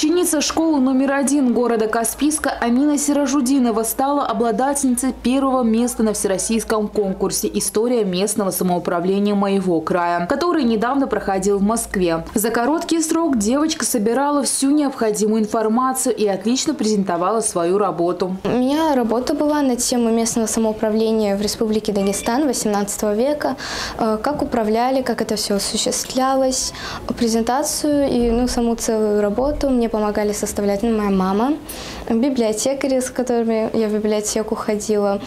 очень Ученица школы номер один города Каспийска Амина Сиражудинова стала обладательницей первого места на всероссийском конкурсе «История местного самоуправления моего края», который недавно проходил в Москве. За короткий срок девочка собирала всю необходимую информацию и отлично презентовала свою работу. У меня работа была на тему местного самоуправления в Республике Дагестан 18 века, э, как управляли, как это все осуществлялось, презентацию и ну, саму целую работу мне помогали составлять ну, моя мама, библиотекари, с которыми я в библиотеку ходила,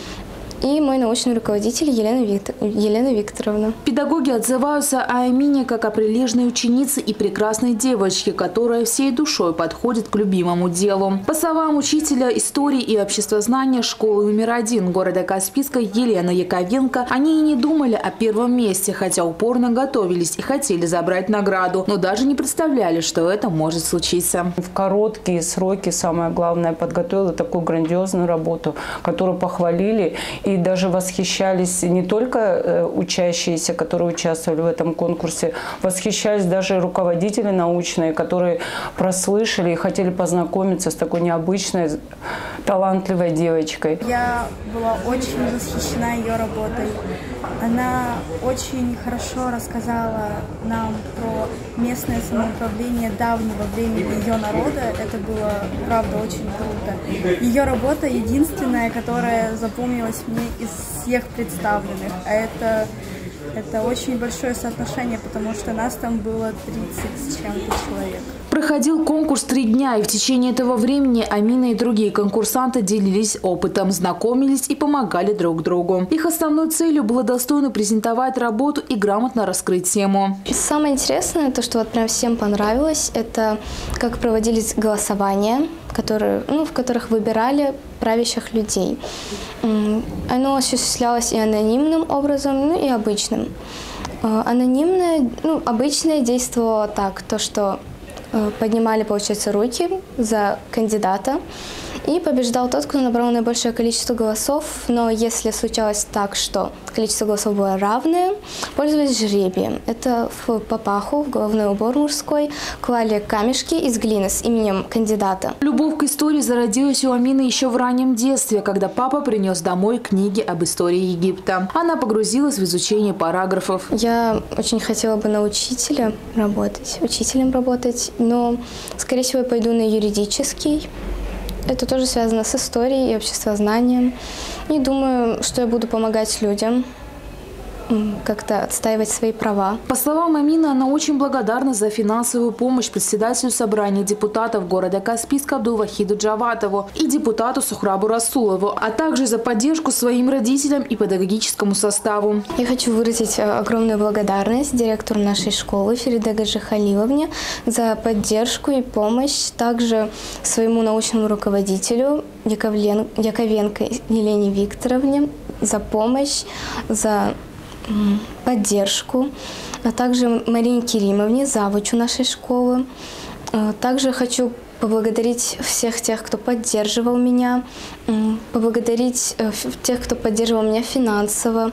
и мой научный руководитель Елена, Виктор... Елена Викторовна. Педагоги отзываются о Амине как о прилежной ученице и прекрасной девочке, которая всей душой подходит к любимому делу. По словам учителя истории и обществознания школы номер один города Каспийска Елены Яковенко, они и не думали о первом месте, хотя упорно готовились и хотели забрать награду, но даже не представляли, что это может случиться. В короткие сроки, самое главное, подготовила такую грандиозную работу, которую похвалили и и даже восхищались не только э, учащиеся, которые участвовали в этом конкурсе, восхищались даже руководители научные, которые прослышали и хотели познакомиться с такой необычной, талантливой девочкой. Я была очень восхищена ее работой. Она очень хорошо рассказала нам про местное самоуправление давнего времени ее народа. Это было, правда, очень круто. Ее работа единственная, которая запомнилась мне из всех представленных. А это, это очень большое соотношение, потому что нас там было 30 с чем-то человек. Проходил конкурс три дня, и в течение этого времени Амина и другие конкурсанты делились опытом, знакомились и помогали друг другу. Их основной целью было достойно презентовать работу и грамотно раскрыть тему. Самое интересное, то, что вот прям всем понравилось, это как проводились голосования, которые, ну, в которых выбирали правящих людей. Оно осуществлялось и анонимным образом, ну и обычным. А, анонимное, ну, обычное действовало так, то, что Э, поднимали, получается, руки за кандидата. И побеждал тот, кто набрал наибольшее количество голосов. Но если случалось так, что количество голосов было равное, пользовались жребием. Это в папаху, в головной убор мужской, клали камешки из глины с именем кандидата. Любовь к истории зародилась у Амины еще в раннем детстве, когда папа принес домой книги об истории Египта. Она погрузилась в изучение параграфов. Я очень хотела бы на учителя работать, учителем работать, но, скорее всего, я пойду на юридический, это тоже связано с историей и обществознанием. И думаю, что я буду помогать людям как-то отстаивать свои права. По словам Амина, она очень благодарна за финансовую помощь председателю собрания депутатов города Каспийска Абдулвахиду Джаватову и депутату Сухрабу Расулову, а также за поддержку своим родителям и педагогическому составу. Я хочу выразить э, огромную благодарность директору нашей школы Фериде Гаджихалиловне за поддержку и помощь, также своему научному руководителю Яковенко Елене Викторовне за помощь, за поддержку, а также Марине Керимовне, завучу нашей школы. А, также хочу поблагодарить всех тех, кто поддерживал меня, поблагодарить э, тех, кто поддерживал меня финансово.